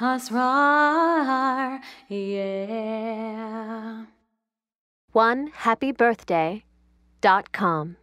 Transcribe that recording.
Asrar, yeah. One happy birthday dot com.